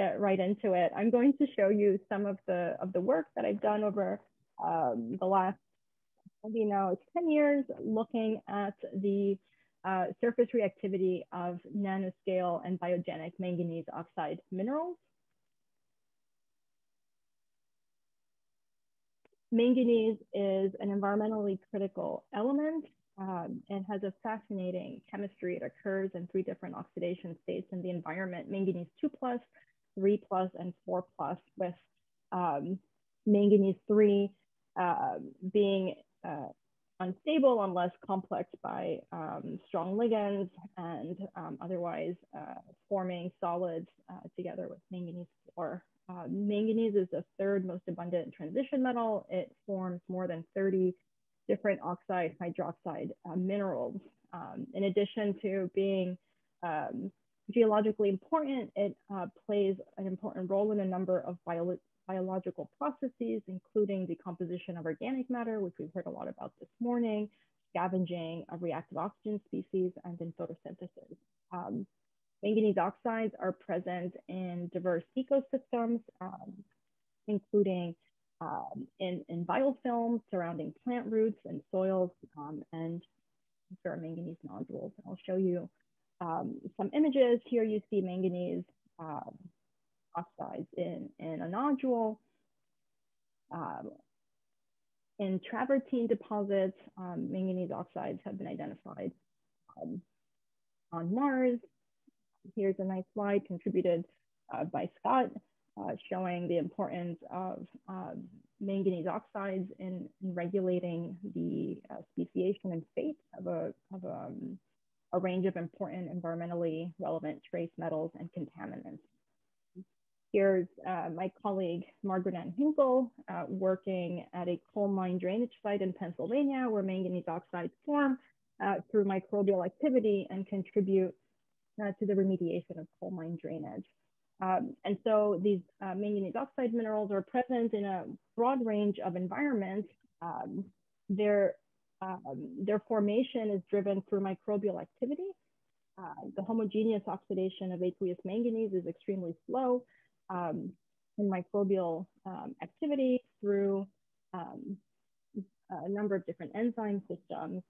get right into it. I'm going to show you some of the of the work that I've done over um, the last, you know, 10 years looking at the uh, surface reactivity of nanoscale and biogenic manganese oxide minerals. Manganese is an environmentally critical element um, and has a fascinating chemistry. It occurs in three different oxidation states in the environment, manganese 2 plus, 3 plus, and 4 plus, with um, manganese 3 uh, being uh, unstable unless complexed by um, strong ligands and um, otherwise uh, forming solids uh, together with manganese 4. Uh, manganese is the third most abundant transition metal. It forms more than 30 different oxide hydroxide uh, minerals. Um, in addition to being um, geologically important, it uh, plays an important role in a number of bio biological processes, including the composition of organic matter, which we've heard a lot about this morning, scavenging of reactive oxygen species, and in photosynthesis. Um, manganese oxides are present in diverse ecosystems, um, including um, in, in biofilms surrounding plant roots and soils, um, and there are manganese nodules. I'll show you um, some images. Here you see manganese um, oxides in, in a nodule. Um, in travertine deposits, um, manganese oxides have been identified um, on Mars. Here's a nice slide contributed uh, by Scott uh, showing the importance of um, manganese oxides in, in regulating the uh, speciation and fate of a, of a, a range of important environmentally relevant trace metals and contaminants. Here's uh, my colleague, Margaret Ann Hinkle, uh, working at a coal mine drainage site in Pennsylvania where manganese oxides form uh, through microbial activity and contribute uh, to the remediation of coal mine drainage. Um, and so these uh, manganese oxide minerals are present in a broad range of environments. Um, their, um, their formation is driven through microbial activity. Uh, the homogeneous oxidation of aqueous manganese is extremely slow, um, in microbial um, activity through um, a number of different enzyme systems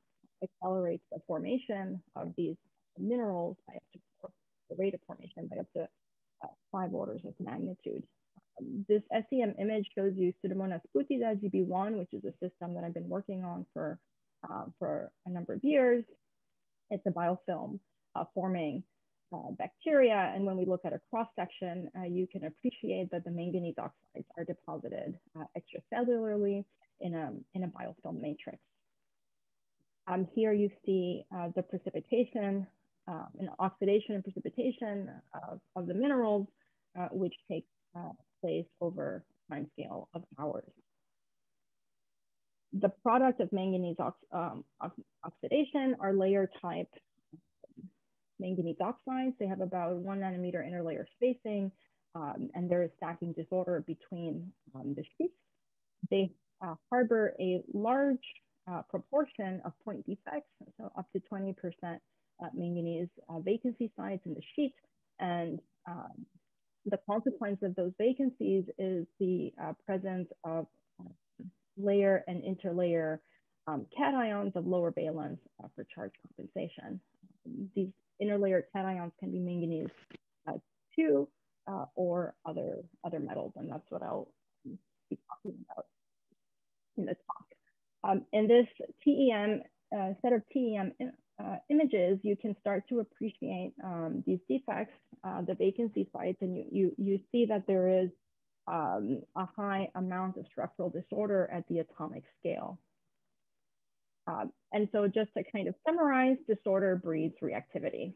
accelerates the formation of these minerals by up to the rate of formation by up to uh, five orders of magnitude. Um, this SEM image shows you Pseudomonas putida GB1, which is a system that I've been working on for, uh, for a number of years. It's a biofilm uh, forming uh, bacteria. And when we look at a cross section, uh, you can appreciate that the manganese oxides are deposited uh, extracellularly in a, in a biofilm matrix. Um, here you see uh, the precipitation, um, and oxidation and precipitation of, of the minerals, uh, which takes uh, place over time scale of hours. The product of manganese ox um, oxidation are layer type manganese oxides. They have about one nanometer interlayer spacing, um, and there is stacking disorder between um, the sheets. They uh, harbor a large uh, proportion of point defects, so up to 20% uh, manganese uh, vacancy sites in the sheet. And um, the consequence of those vacancies is the uh, presence of layer and interlayer um, cations of lower valence for charge compensation. These interlayer cations can be manganese uh, too, uh, or other, other metals, and that's what I'll be talking about in the talk. Um, in this TEM, uh, set of TEM uh, images, you can start to appreciate um, these defects, uh, the vacancy sites, and you, you, you see that there is um, a high amount of structural disorder at the atomic scale. Um, and so just to kind of summarize, disorder breeds reactivity.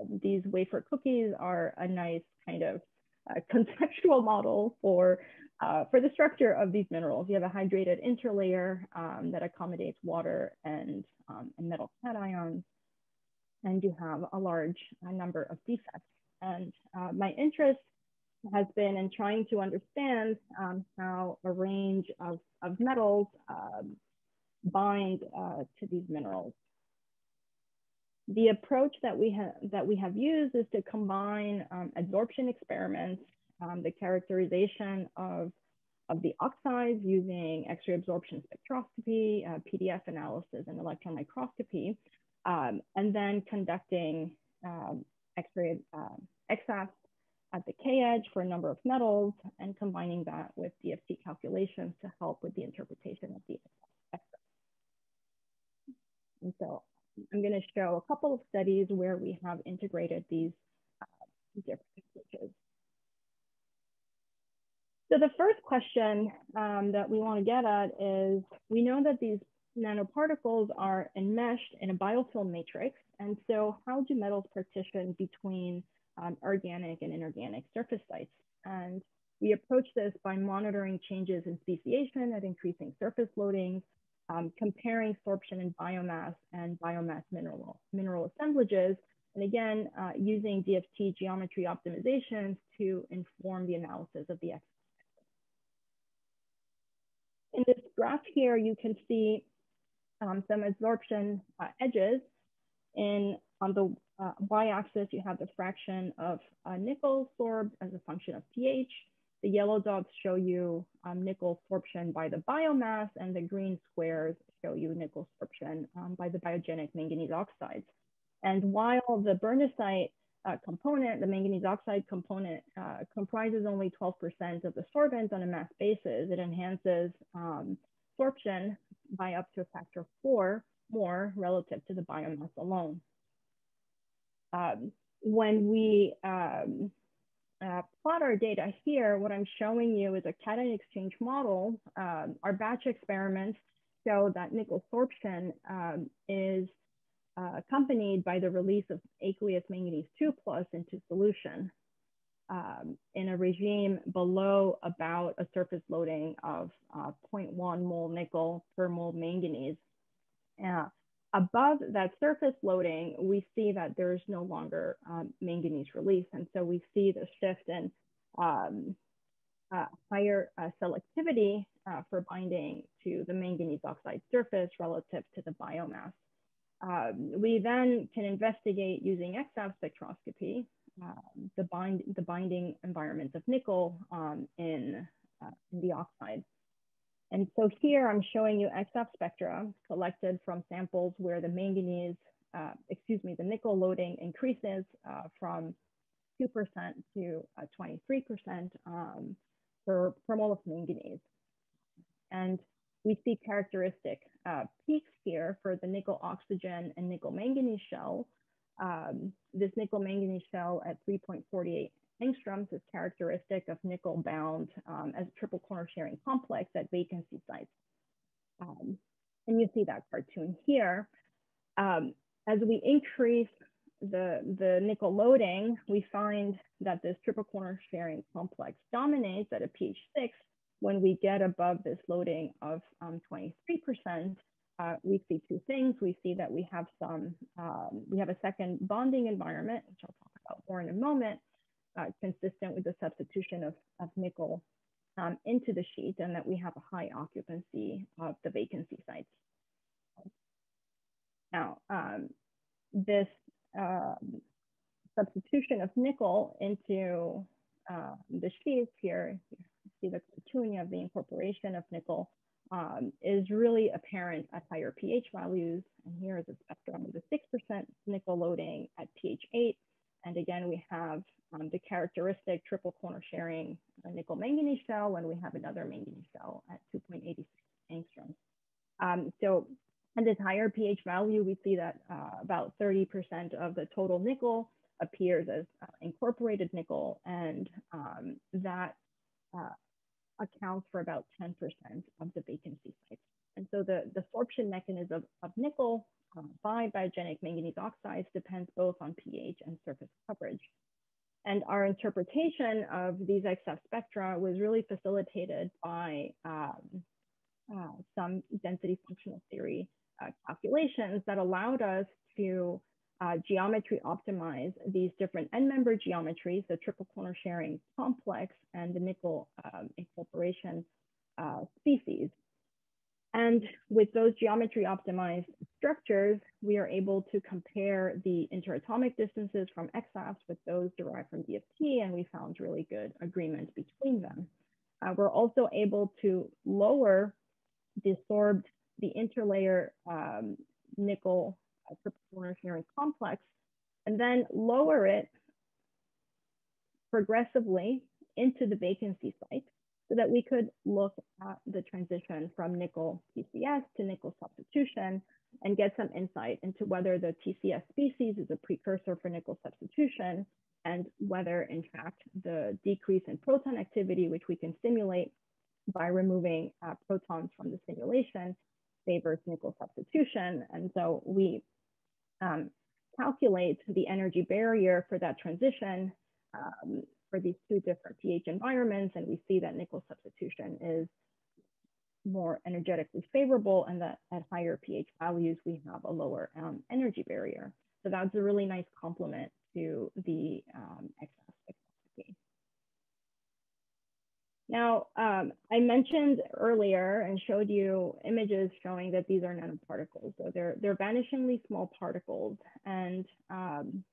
Um, these wafer cookies are a nice kind of uh, conceptual model for, uh, for the structure of these minerals. You have a hydrated interlayer um, that accommodates water and, um, and metal cations, and you have a large uh, number of defects. And uh, my interest has been in trying to understand um, how a range of, of metals um, bind uh, to these minerals. The approach that we have that we have used is to combine um, adsorption experiments um, the characterization of, of the oxides using X-ray absorption spectroscopy, uh, PDF analysis, and electron microscopy, um, and then conducting um, X-ray uh, at the K-edge for a number of metals and combining that with DFT calculations to help with the interpretation of the X. And so I'm going to show a couple of studies where we have integrated these uh, different approaches. So the first question um, that we want to get at is, we know that these nanoparticles are enmeshed in a biofilm matrix. And so how do metals partition between um, organic and inorganic surface sites? And we approach this by monitoring changes in speciation at increasing surface loadings, um, comparing sorption in biomass and biomass mineral, mineral assemblages, and again, uh, using DFT geometry optimizations to inform the analysis of the X. In this graph here, you can see um, some absorption uh, edges. In on the uh, y-axis, you have the fraction of uh, nickel sorbed as a function of pH. The yellow dots show you um, nickel sorption by the biomass, and the green squares show you nickel sorption um, by the biogenic manganese oxides. And while the birnessite uh, component, the manganese oxide component, uh, comprises only 12% of the sorbent on a mass basis, it enhances um, sorption by up to a factor of four more relative to the biomass alone. Um, when we um, uh, plot our data here, what I'm showing you is a cation exchange model. Um, our batch experiments show that nickel sorption um, is uh, accompanied by the release of aqueous manganese 2 plus into solution um, in a regime below about a surface loading of uh, 0.1 mole nickel per mole manganese. Uh, above that surface loading, we see that there's no longer um, manganese release. And so we see the shift in um, uh, higher uh, selectivity uh, for binding to the manganese oxide surface relative to the biomass. Um, we then can investigate using XAV spectroscopy um, the, bind, the binding environments of nickel um, in, uh, in the oxide. And so here I'm showing you EXAFS spectra collected from samples where the manganese, uh, excuse me, the nickel loading increases uh, from 2% to 23% uh, um, per, per of manganese. And we see characteristic uh, peaks here for the nickel oxygen and nickel manganese shell. Um, this nickel manganese shell at 3.48 angstroms is characteristic of nickel bound um, as triple corner sharing complex at vacancy sites. Um, and you see that cartoon here. Um, as we increase the, the nickel loading, we find that this triple corner sharing complex dominates at a pH 6 when we get above this loading of 23%, um, uh, we see two things. We see that we have some, um, we have a second bonding environment, which I'll talk about more in a moment, uh, consistent with the substitution of, of nickel um, into the sheet and that we have a high occupancy of the vacancy sites. Now, um, this um, substitution of nickel into uh, the sheets here, see the cartoon, you have the incorporation of nickel um, is really apparent at higher pH values. And here is a spectrum of the 6% nickel loading at pH 8. And again, we have um, the characteristic triple corner sharing nickel manganese cell when we have another manganese cell at 2.86 angstroms. Um, so at this higher pH value, we see that uh, about 30% of the total nickel appears as uh, incorporated nickel, and um, that uh, accounts for about 10% of the vacancy sites. And so the, the sorption mechanism of nickel uh, by biogenic manganese oxides depends both on pH and surface coverage. And our interpretation of these EXAFS spectra was really facilitated by um, uh, some density functional theory uh, calculations that allowed us to uh, geometry optimize these different end member geometries, the triple corner sharing complex and the nickel um, incorporation uh, species. And with those geometry optimized structures, we are able to compare the interatomic distances from EXAFS with those derived from DFT, and we found really good agreement between them. Uh, we're also able to lower the sorbed, the interlayer um, nickel uh, triple complex, and then lower it progressively into the vacancy site so that we could look at the transition from nickel TCS to nickel substitution and get some insight into whether the TCS species is a precursor for nickel substitution and whether in fact the decrease in proton activity, which we can simulate by removing uh, protons from the simulation favors nickel substitution. And so we um, calculate the energy barrier for that transition um, for these two different pH environments, and we see that nickel substitution is more energetically favorable and that at higher pH values, we have a lower um, energy barrier. So that's a really nice complement to the um, spectroscopy. Now, um, I mentioned earlier and showed you images showing that these are nanoparticles. So they're, they're vanishingly small particles. And um,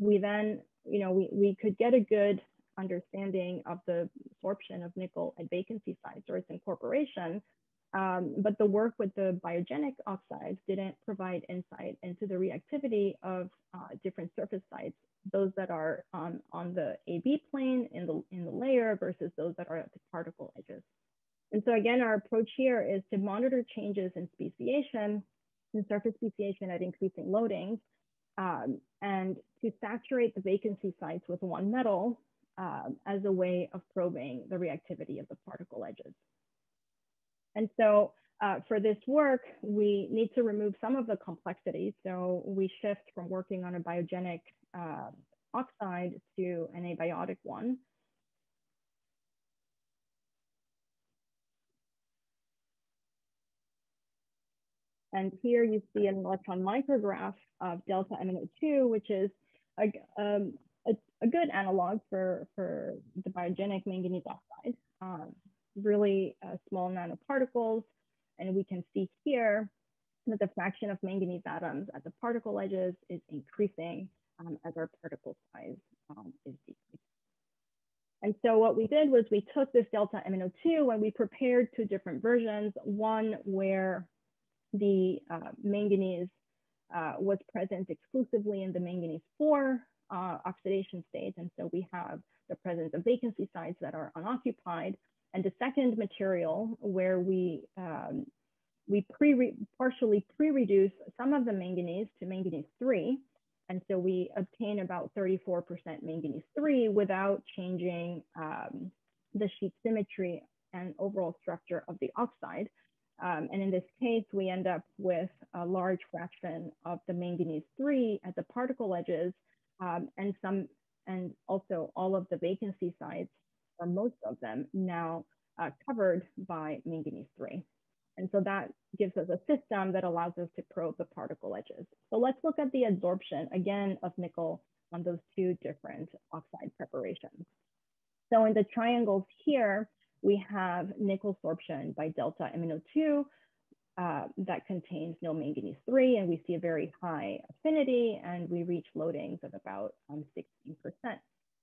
we then you know, we, we could get a good understanding of the absorption of nickel at vacancy sites or its incorporation. Um, but the work with the biogenic oxides didn't provide insight into the reactivity of uh, different surface sites, those that are um, on the AB plane in the, in the layer versus those that are at the particle edges. And so again, our approach here is to monitor changes in speciation, in surface speciation at increasing loadings, um, and to saturate the vacancy sites with one metal um, as a way of probing the reactivity of the particle edges. And so uh, for this work, we need to remove some of the complexity. So we shift from working on a biogenic uh, oxide to an abiotic one. And here you see an electron micrograph of delta MnO2, which is a, um, a, a, good analog for, for the biogenic manganese oxide. Um, really uh, small nanoparticles. And we can see here that the fraction of manganese atoms at the particle edges is increasing um, as our particle size um, is decreasing. And so what we did was we took this delta MnO2 and we prepared two different versions, one where the uh, manganese uh, was present exclusively in the manganese 4 uh, oxidation state. And so we have the presence of vacancy sites that are unoccupied. And the second material where we, um, we pre partially pre-reduce some of the manganese to manganese 3. And so we obtain about 34% manganese 3 without changing um, the sheet symmetry and overall structure of the oxide. Um, and in this case, we end up with a large fraction of the manganese three at the particle edges um, and some, and also all of the vacancy sites, or most of them now uh, covered by manganese three. And so that gives us a system that allows us to probe the particle edges. So let's look at the adsorption again of nickel on those two different oxide preparations. So in the triangles here, we have nickel sorption by delta MnO2 uh, that contains no manganese 3, and we see a very high affinity, and we reach loadings of about um, 16%.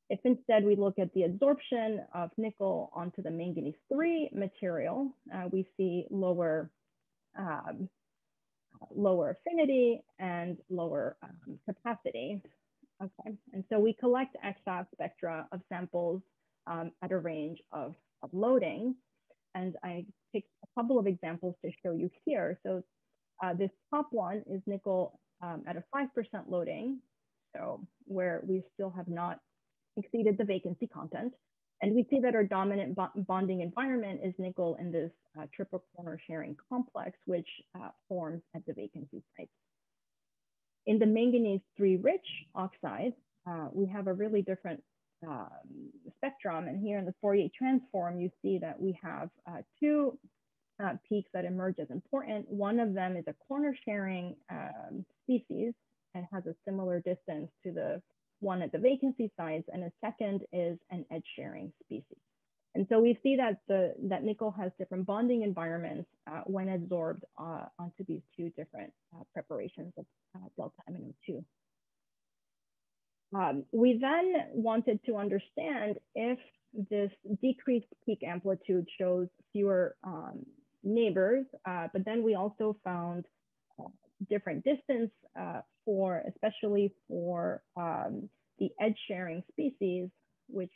If instead we look at the adsorption of nickel onto the manganese 3 material, uh, we see lower, um, lower affinity and lower um, capacity. Okay, and so we collect EXAFS spectra of samples um, at a range of of loading. And I picked a couple of examples to show you here. So uh, this top one is nickel um, at a 5% loading, so where we still have not exceeded the vacancy content. And we see that our dominant bo bonding environment is nickel in this uh, triple corner sharing complex, which uh, forms at the vacancy site. In the manganese 3 rich oxide, uh, we have a really different um, spectrum. And here in the Fourier transform, you see that we have uh, two uh, peaks that emerge as important. One of them is a corner sharing um, species and has a similar distance to the one at the vacancy sites, and a second is an edge sharing species. And so we see that the that nickel has different bonding environments uh, when absorbed uh, onto these two different uh, preparations of uh, delta MnO2. Um, we then wanted to understand if this decreased peak amplitude shows fewer um, neighbors, uh, but then we also found uh, different distance uh, for, especially for um, the edge sharing species, which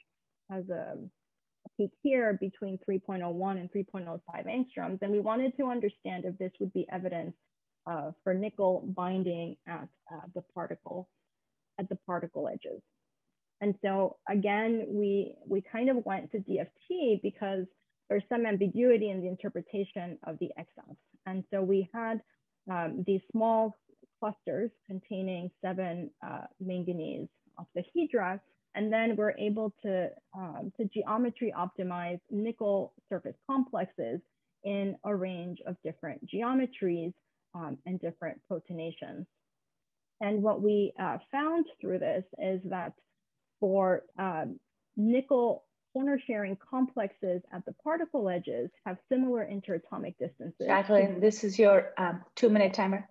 has a, peak here between 3.01 and 3.05 angstroms. And we wanted to understand if this would be evidence uh, for nickel binding at uh, the particle, at the particle edges. And so again, we, we kind of went to DFT because there's some ambiguity in the interpretation of the EXAFS. And so we had um, these small clusters containing seven uh, manganese octahedra, and then we're able to, um, to geometry optimize nickel surface complexes in a range of different geometries um, and different protonations. And what we uh, found through this is that for um, nickel corner sharing complexes at the particle edges have similar interatomic distances. Jasquelin, this is your um, two minute timer.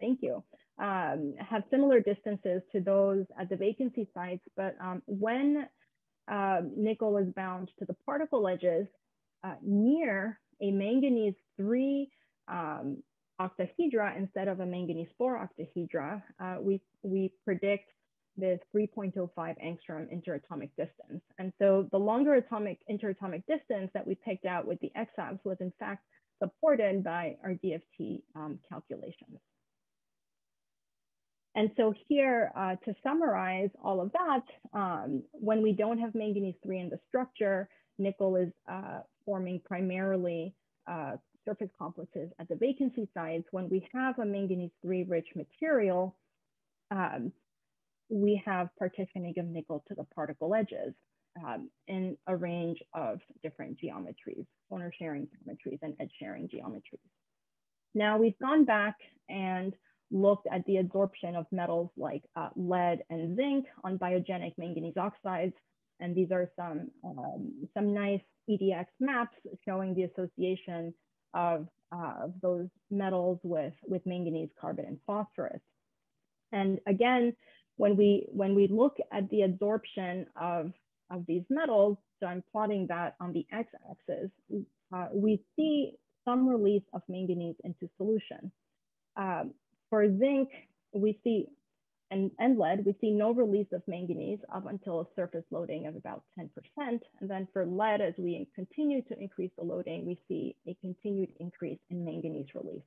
Thank you. Um, have similar distances to those at the vacancy sites, but um, when uh, nickel is bound to the particle edges uh, near a manganese 3 um, octahedra instead of a manganese 4 octahedra, uh, we, we predict this 3.05 angstrom interatomic distance. And so the longer atomic interatomic distance that we picked out with the EXAFS was in fact supported by our DFT um, calculations. And so here, uh, to summarize all of that, um, when we don't have manganese 3 in the structure, nickel is uh, forming primarily uh, surface complexes at the vacancy sites. When we have a manganese 3 rich material, um, we have partitioning of nickel to the particle edges um, in a range of different geometries, corner sharing geometries and edge sharing geometries. Now we've gone back and looked at the absorption of metals like uh, lead and zinc on biogenic manganese oxides. And these are some, um, some nice EDX maps showing the association of, uh, of those metals with, with manganese, carbon, and phosphorus. And again, when we when we look at the absorption of of these metals, so I'm plotting that on the x-axis, uh, we see some release of manganese into solution. Um, for zinc, we see, and, and lead, we see no release of manganese up until a surface loading of about 10%. And then for lead, as we continue to increase the loading, we see a continued increase in manganese release.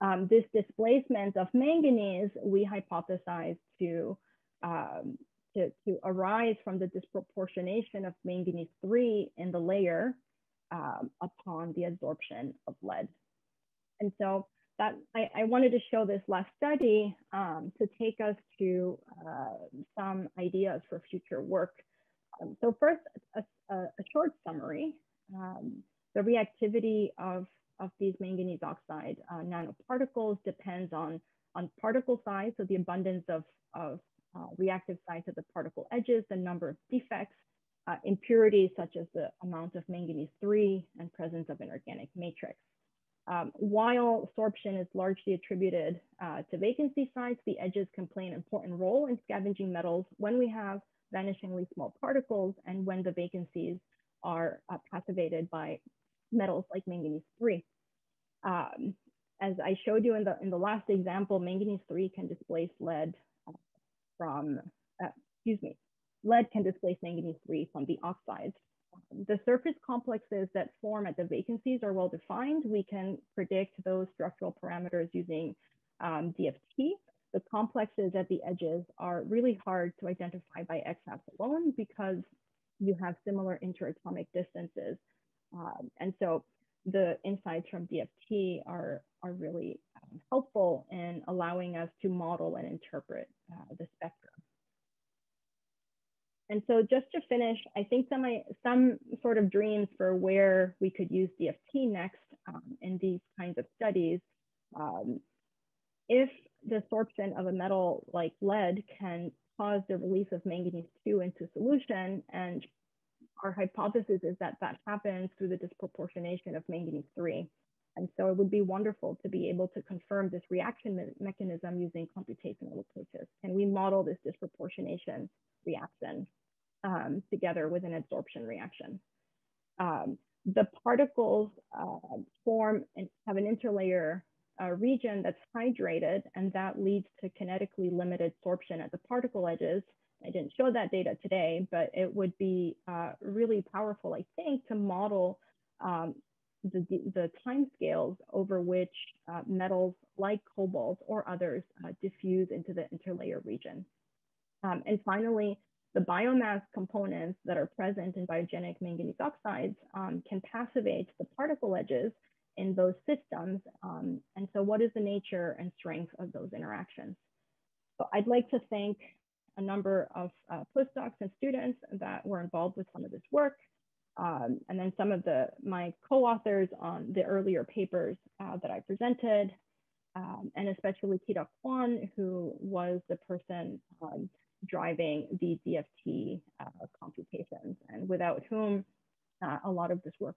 Um, this displacement of manganese, we hypothesize to, um, to, to, arise from the disproportionation of manganese 3 in the layer um, upon the absorption of lead. And so that I, I wanted to show this last study um, to take us to uh, some ideas for future work. Um, so first, a, a, a short summary. Um, the reactivity of of these manganese oxide uh, nanoparticles depends on, on particle size, so the abundance of, of uh, reactive sites at the particle edges, the number of defects, uh, impurities such as the amount of manganese 3 and presence of inorganic matrix. Um, while sorption is largely attributed uh, to vacancy sites, the edges can play an important role in scavenging metals when we have vanishingly small particles and when the vacancies are uh, passivated by metals like manganese 3. Um, as I showed you in the, in the last example, manganese 3 can displace lead uh, from, uh, excuse me, lead can displace manganese 3 from the oxides. The surface complexes that form at the vacancies are well defined. We can predict those structural parameters using um, DFT. The complexes at the edges are really hard to identify by EXAFS alone because you have similar interatomic distances um, and so the insights from DFT are, are really um, helpful in allowing us to model and interpret uh, the spectrum. And so just to finish, I think some, some sort of dreams for where we could use DFT next um, in these kinds of studies. Um, if the absorption of a metal like lead can cause the release of manganese 2 into solution and our hypothesis is that that happens through the disproportionation of manganese 3. And so it would be wonderful to be able to confirm this reaction me mechanism using computational approaches. Can we model this disproportionation reaction um, together with an adsorption reaction? Um, the particles uh, form and have an interlayer uh, region that's hydrated, and that leads to kinetically limited sorption at the particle edges. I didn't show that data today, but it would be uh, really powerful, I think, to model um, the, the time scales over which uh, metals like cobalt or others uh, diffuse into the interlayer region. Um, and finally, the biomass components that are present in biogenic manganese oxides um, can passivate the particle edges in those systems. Um, and so what is the nature and strength of those interactions? So I'd like to thank a number of uh, postdocs and students that were involved with some of this work. Um, and then some of the my co-authors on the earlier papers uh, that I presented, um, and especially Ki-Duk Kwon, who was the person um, driving the DFT uh, computations, and without whom uh, a lot of this work